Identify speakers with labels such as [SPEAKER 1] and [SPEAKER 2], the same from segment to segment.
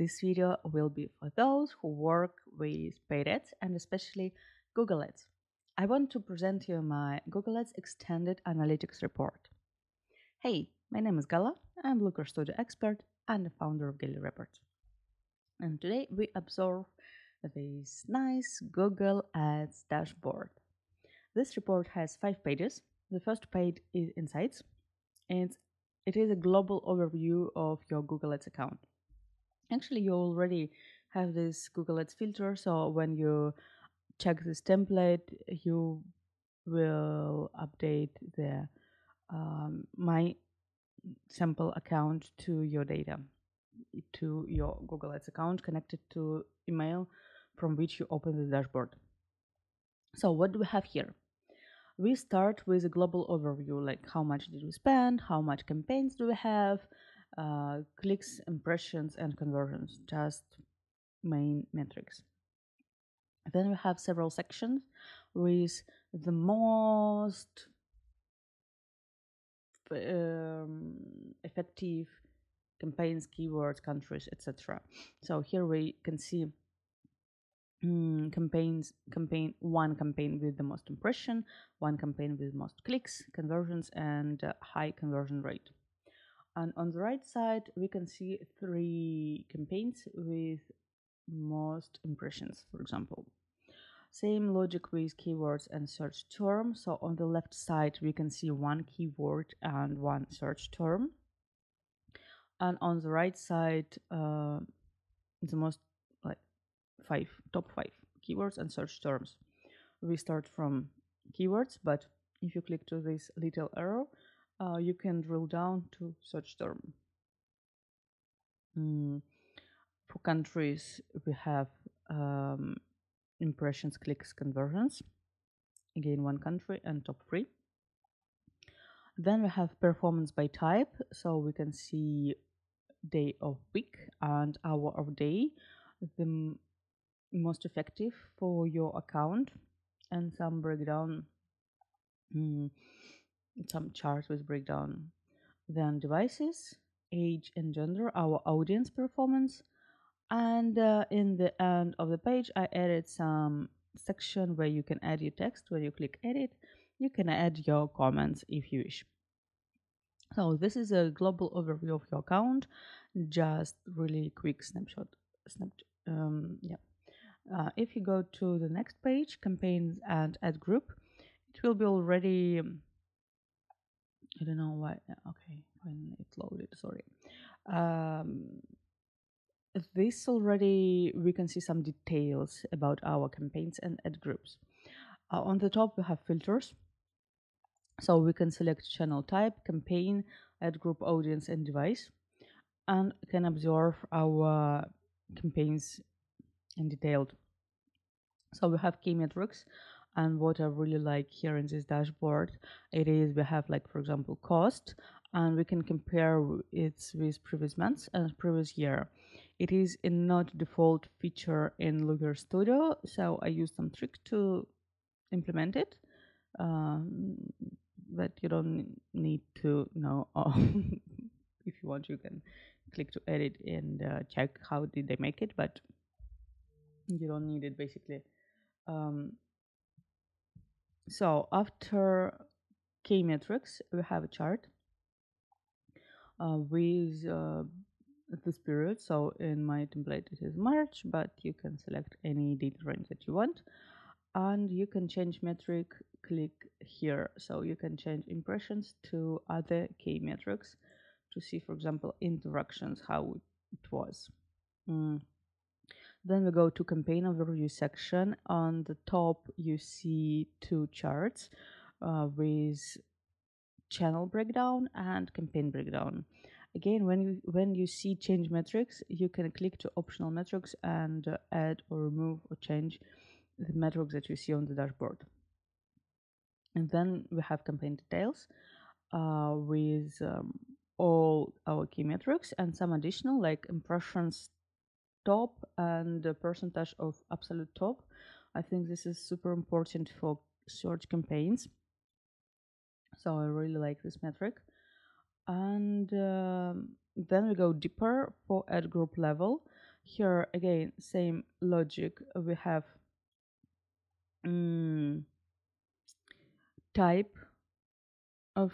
[SPEAKER 1] This video will be for those who work with paid ads and especially Google Ads. I want to present you my Google Ads Extended Analytics Report. Hey, my name is Gala. I'm Looker Studio expert and the founder of Gaille Report. And today we observe this nice Google Ads dashboard. This report has five pages. The first page is Insights, and it is a global overview of your Google Ads account. Actually, you already have this Google Ads filter, so when you check this template, you will update the um, my sample account to your data, to your Google Ads account connected to email from which you open the dashboard. So what do we have here? We start with a global overview, like how much did we spend, how much campaigns do we have, uh, clicks, impressions, and conversions, just main metrics. Then we have several sections with the most um, effective campaigns, keywords, countries, etc. So here we can see um, campaigns, campaign one campaign with the most impression, one campaign with most clicks, conversions, and uh, high conversion rate. And on the right side, we can see three campaigns with most impressions, for example. Same logic with keywords and search term. So on the left side, we can see one keyword and one search term. And on the right side, uh, the most like five, top five keywords and search terms. We start from keywords, but if you click to this little arrow, uh, you can drill down to search term. Mm. For countries, we have um, impressions, clicks, conversions. Again, one country and top three. Then we have performance by type, so we can see day of week and hour of day, the most effective for your account, and some breakdown, mm, some charts with breakdown. Then devices, age and gender, our audience performance, and uh, in the end of the page I added some section where you can add your text. When you click edit you can add your comments if you wish. So this is a global overview of your account. Just really quick snapshot snap um, yeah. Uh, if you go to the next page campaigns and ad group it will be already I don't know why okay when it loaded sorry um, this already we can see some details about our campaigns and ad groups. Uh, on the top we have filters. So we can select channel type, campaign, ad group audience and device and can observe our campaigns in detailed. So we have key metrics and what I really like here in this dashboard it is we have like for example cost and we can compare it with previous months and previous year it is a not default feature in Looker Studio, so I used some trick to implement it. Um, but you don't need to know. If you want, you can click to edit and uh, check how did they make it, but you don't need it basically. Um, so after k metrics, we have a chart uh, with uh, this period. So in my template it is March but you can select any date range that you want. And you can change metric click here. So you can change impressions to other k metrics to see for example interactions how it was. Mm. Then we go to campaign overview section on the top you see two charts uh, with channel breakdown and campaign breakdown Again, when you when you see change metrics, you can click to optional metrics and uh, add or remove or change the metrics that you see on the dashboard. And then we have campaign details uh, with um, all our key metrics and some additional like impressions top and the percentage of absolute top. I think this is super important for search campaigns. So I really like this metric and um, then we go deeper for ad group level here again same logic we have mm, type of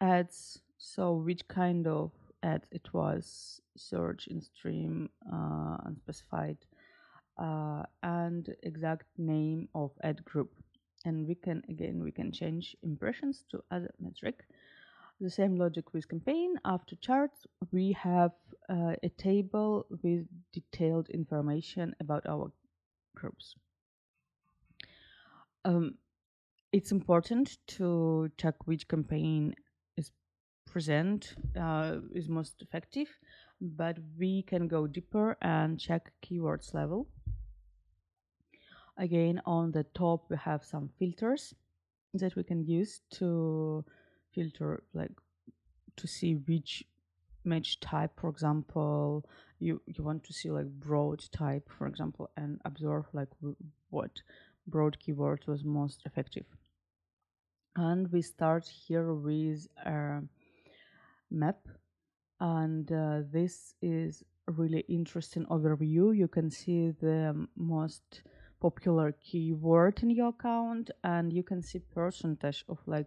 [SPEAKER 1] ads so which kind of ad it was search in stream uh, unspecified uh, and exact name of ad group. And we can again we can change impressions to other metric. The same logic with campaign. After charts we have uh, a table with detailed information about our groups. Um, it's important to check which campaign present uh, is most effective but we can go deeper and check keywords level. Again on the top we have some filters that we can use to filter like to see which match type for example you you want to see like broad type for example and observe like what broad keyword was most effective. And we start here with a map and uh, this is a really interesting overview. You can see the most popular keyword in your account and you can see percentage of like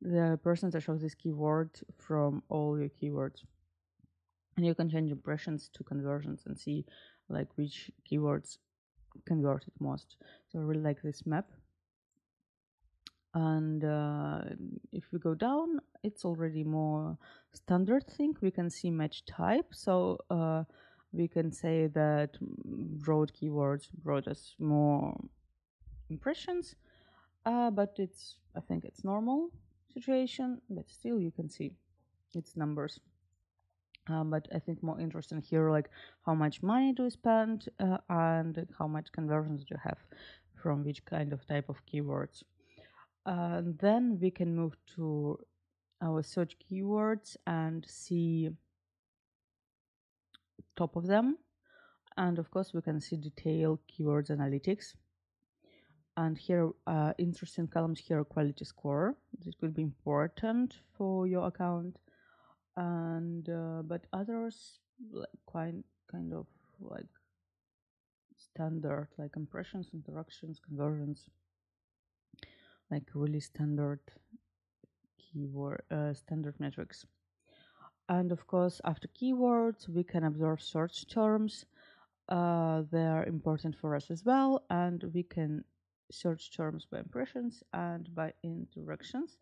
[SPEAKER 1] the percentage of this keyword from all your keywords. And you can change impressions to conversions and see like which keywords converted most. So i really like this map and uh, if we go down it's already more standard thing. We can see match type. So uh, we can say that broad keywords brought us more impressions. Uh, but it's I think it's normal situation but still you can see its numbers. Um, but I think more interesting here like how much money do you spend uh, and how much conversions do you have from which kind of type of keywords and then we can move to our search keywords and see top of them. And of course we can see detailed keywords analytics. And here uh, interesting columns here quality score. This could be important for your account. And uh, but others like quite kind of like standard like impressions interactions conversions like really standard keyword uh, standard metrics. And of course after keywords we can observe search terms uh, they are important for us as well and we can search terms by impressions and by interactions.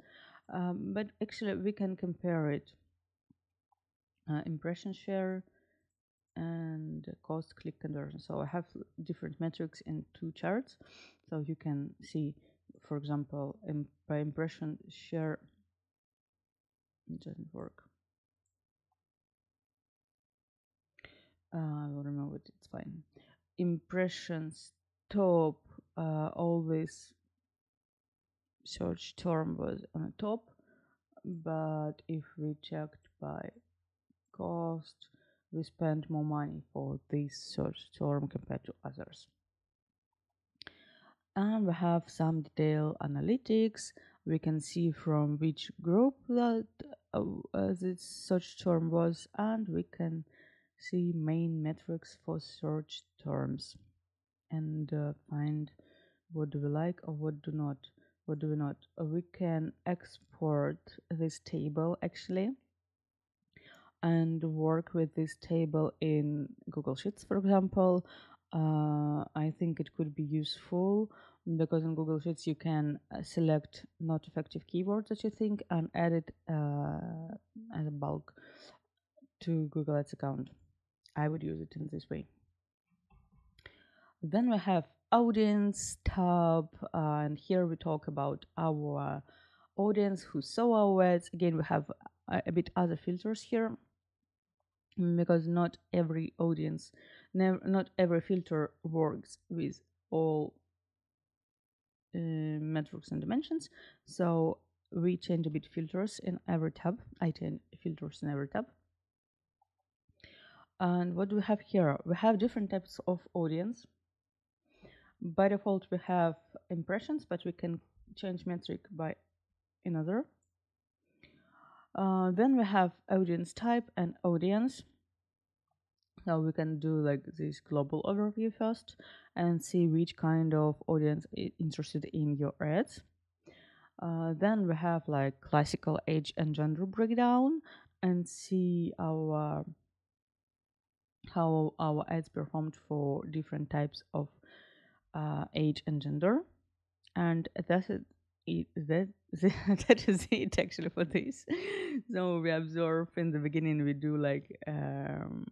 [SPEAKER 1] Um, but actually we can compare it uh, impression share and cost click conversion. So i have different metrics in two charts so you can see for example by impression share it doesn't work. Uh, I will remove it it's fine. Impressions top uh, always search term was on the top but if we checked by cost we spend more money for this search term compared to others and we have some detailed analytics. We can see from which group that uh, uh, this search term was and we can see main metrics for search terms. And uh, find what do we like or what do not what do we not. Uh, we can export this table actually and work with this table in google sheets for example uh, I think it could be useful because in Google Sheets you can uh, select not effective keywords that you think and add it uh, as a bulk to Google Ads account. I would use it in this way. Then we have audience tab uh, and here we talk about our audience who saw our ads. Again, we have a, a bit other filters here because not every audience not every filter works with all uh, metrics and dimensions. So we change a bit filters in every tab. I change filters in every tab. And what do we have here we have different types of audience. By default we have impressions but we can change metric by another uh, then we have audience type and audience. So we can do like this global overview first and see which kind of audience is interested in your ads. Uh, then we have like classical age and gender breakdown and see our how our ads performed for different types of uh, age and gender. And that's it, it that that is it actually for this. So we absorb in the beginning we do like um,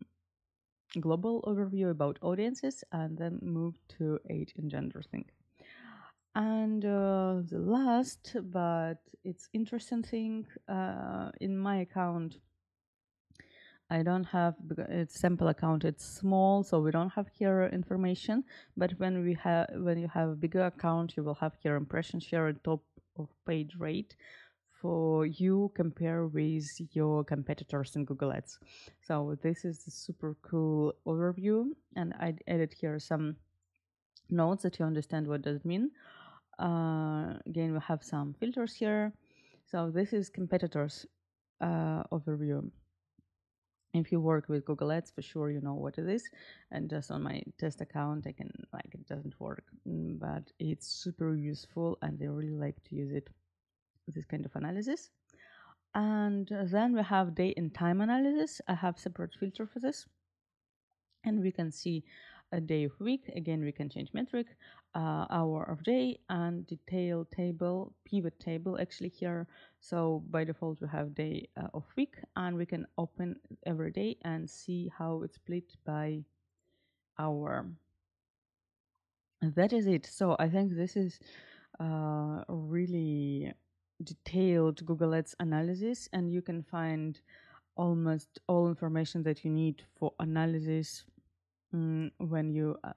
[SPEAKER 1] global overview about audiences and then move to age and gender thing. And uh, the last but it's interesting thing uh, in my account I don't have it's sample account it's small so we don't have here information. But when we have when you have a bigger account you will have here impression share and top of page rate for you compare with your competitors in Google Ads. So this is super cool overview and I added here some notes that you understand what does it mean. Uh, again we have some filters here. So this is competitors uh, overview if you work with Google Ads, for sure you know what it is. And just on my test account, I can like it doesn't work, mm, but it's super useful, and I really like to use it. This kind of analysis. And then we have day and time analysis. I have separate filter for this, and we can see a day of week. Again, we can change metric, uh, hour of day, and detail table, pivot table actually here. So by default, we have day uh, of week, and we can open every day and see how it's split by hour. That is it. So I think this is uh, really detailed Google Ads analysis, and you can find almost all information that you need for analysis mm, when you uh,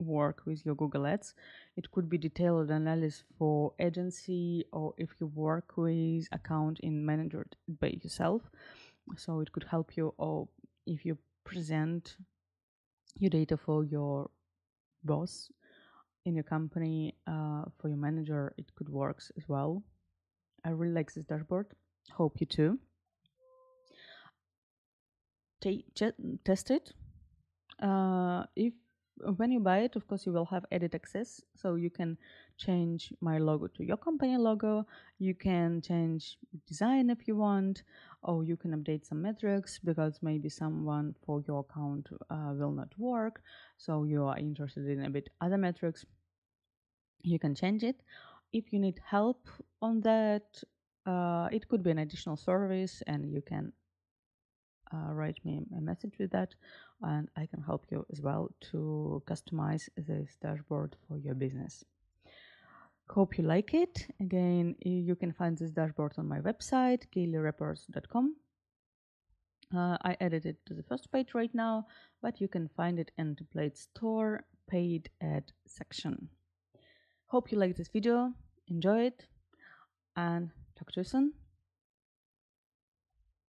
[SPEAKER 1] work with your Google Ads. It could be detailed analysis for agency or if you work with account in manager by yourself. So it could help you or if you present your data for your boss in your company uh, for your manager it could work as well i really like this dashboard hope you too T- test it uh, if when you buy it of course you will have edit access. So you can change my logo to your company logo. You can change design if you want or you can update some metrics because maybe someone for your account uh, will not work. So you are interested in a bit other metrics. You can change it. If you need help on that uh, it could be an additional service and you can uh, write me a message with that and I can help you as well to customize this dashboard for your business. Hope you like it. Again, you can find this dashboard on my website, gaillereports.com. Uh, I added it to the first page right now, but you can find it in the Blade Store paid ad section. Hope you like this video, enjoy it, and talk to you soon.